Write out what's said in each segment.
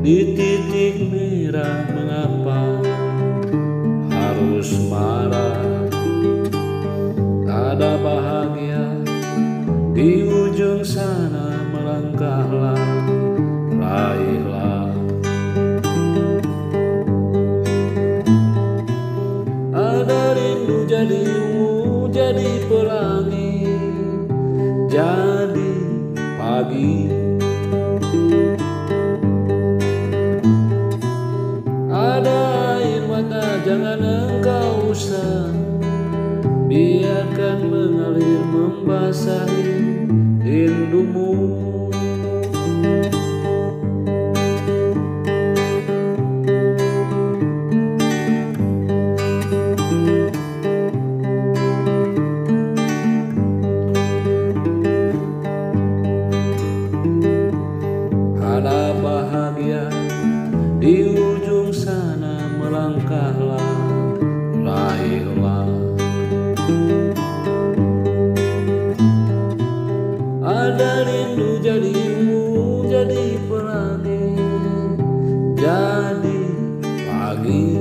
gembira mengapa harus marah? Ada bahagia. Di ujung sana melangkahlah raihlah. Ada rindu jadi ungu jadi pelangi. Jadi pagi biarkan mengalir membasahi rindumu. Ada bahagia di ujung sana melangkahlah pagi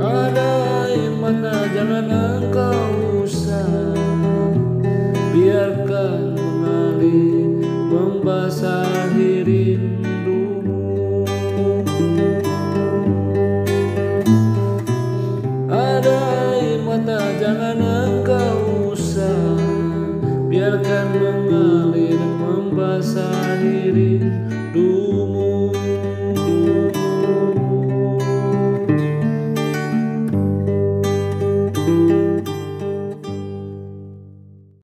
ada air mata jangan engkau usah. Biarkan mengalir membasahi rindumu. Ada air mata jangan engkau usah. Biarkan mengalir membasahi rindumu do.